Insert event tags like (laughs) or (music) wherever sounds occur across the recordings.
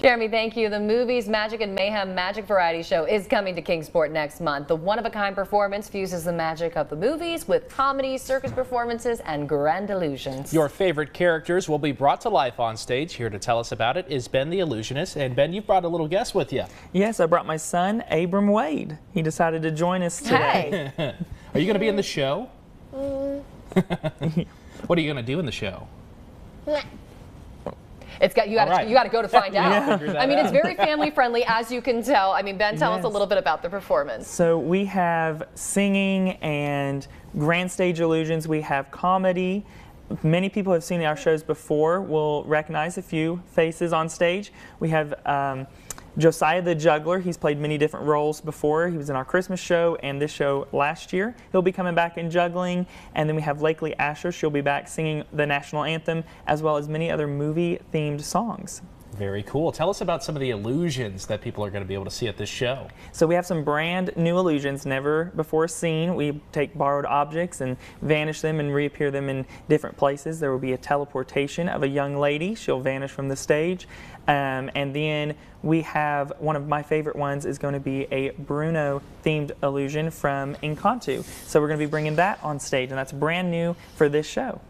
Jeremy, thank you. The Movies Magic and Mayhem Magic Variety Show is coming to Kingsport next month. The one-of-a-kind performance fuses the magic of the movies with comedy, circus performances, and grand illusions. Your favorite characters will be brought to life on stage. Here to tell us about it is Ben the Illusionist. And Ben, you've brought a little guest with you. Yes, I brought my son, Abram Wade. He decided to join us today. Hey. (laughs) Are you going to be in the show? Mm. (laughs) what are you going to do in the show? It's got you got right. to you got to go to find (laughs) out. I mean, it's very family friendly, as you can tell. I mean, Ben, tell us a little bit about the performance. So we have singing and grand stage illusions. We have comedy. Many people have seen our shows before will recognize a few faces on stage. We have um, Josiah the Juggler. He's played many different roles before. He was in our Christmas show and this show last year. He'll be coming back and juggling. And then we have Lakely Asher. She'll be back singing the national anthem as well as many other movie themed songs. Very cool. Tell us about some of the illusions that people are going to be able to see at this show. So we have some brand new illusions never before seen. We take borrowed objects and vanish them and reappear them in different places. There will be a teleportation of a young lady. She'll vanish from the stage. Um, and then we have one of my favorite ones is going to be a Bruno themed illusion from Encanto. So we're going to be bringing that on stage, and that's brand new for this show.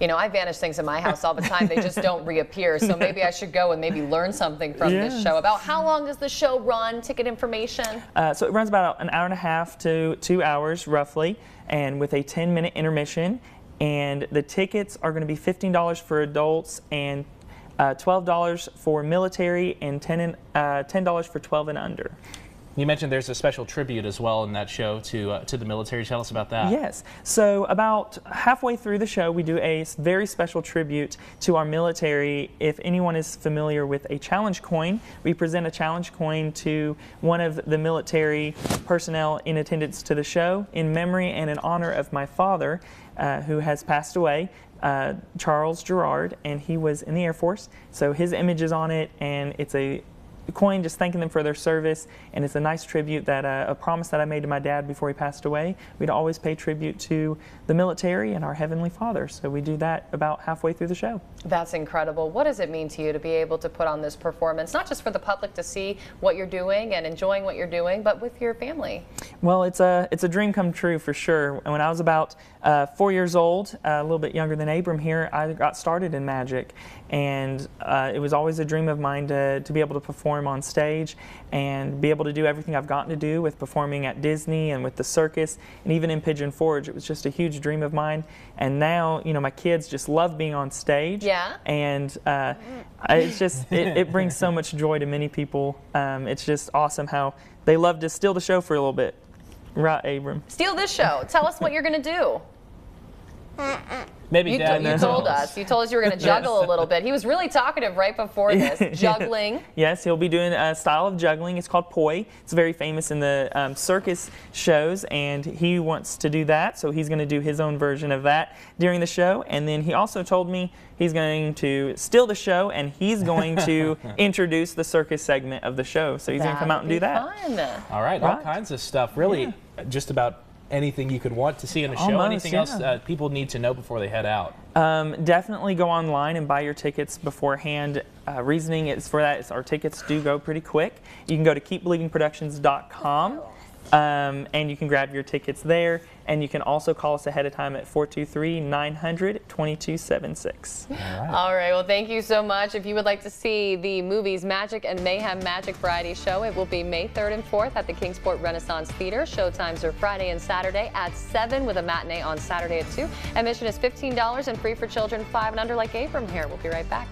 You know, I vanish things in my house all the time. They just don't reappear. So (laughs) maybe I should go and maybe learn something from this show. About how long does the show run? Ticket information. Uh, so it runs about an hour and a half to two hours roughly, and with a 10 minute intermission. And the tickets are going to be $15 for adults and uh, $12 for military and 10 and, uh, $10 for 12 and under. You mentioned there's a special tribute as well in that show to uh, to the military. Tell us about that. Yes. So about halfway through the show, we do a very special tribute to our military. If anyone is familiar with a challenge coin, we present a challenge coin to one of the military personnel in attendance to the show in memory and in honor of my father, uh, who has passed away. Uh, Charles Gerard, and he was in the Air Force. So his image is on it, and it's a coin just thanking them for their service. And it's a nice tribute that uh, a promise that i made to my dad before he passed away. We'd always pay tribute to the military and our heavenly father. So we do that about halfway through the show. That's incredible. What does it mean to you to be able to put on this performance, not just for the public to see what you're doing and enjoying what you're doing, but with your family? well it's a it's a dream come true for sure. And when i was about uh, four years old uh, a little bit younger than abram here i got started in magic. And uh, it was always a dream of mine to, to be able to perform on stage and be able to do everything i've gotten to do with performing at disney and with the circus and even in pigeon forge. It was just a huge dream of mine. And now you know my kids just love being on stage. Yeah? and uh, it's just it, it brings so much joy to many people. Um, it's just awesome how they love to steal the show for a little bit. Right abram? Steal this show. Tell us what you're going to do. (laughs) Maybe You, Dad you told us. You told us you were going (laughs) to juggle a little bit. He was really talkative right before this, (laughs) juggling. Yes, he'll be doing a style of juggling. It's called poi. It's very famous in the um, circus shows, and he wants to do that. So he's going to do his own version of that during the show. And then he also told me he's going to steal the show, and he's going to (laughs) introduce the circus segment of the show. So he's going to come out and do that. Fun. All right, all Right. kinds of stuff. Really, just about anything you could want to see in a show. Almost, anything yeah. else uh, people need to know before they head out. Um, definitely go online and buy your tickets beforehand. Uh, reasoning is for that is our tickets do go pretty quick. You can go to keepbelievingproductions.com um, and you can grab your tickets there. And you can also call us ahead of time at 423 900 2276. All right. Well, thank you so much. If you would like to see the movies Magic and Mayhem Magic Variety Show, it will be May 3rd and 4th at the Kingsport Renaissance Theater. Showtimes are Friday and Saturday at 7 with a matinee on Saturday at 2. Admission is $15 and free for children 5 and under like Abram here. We'll be right back.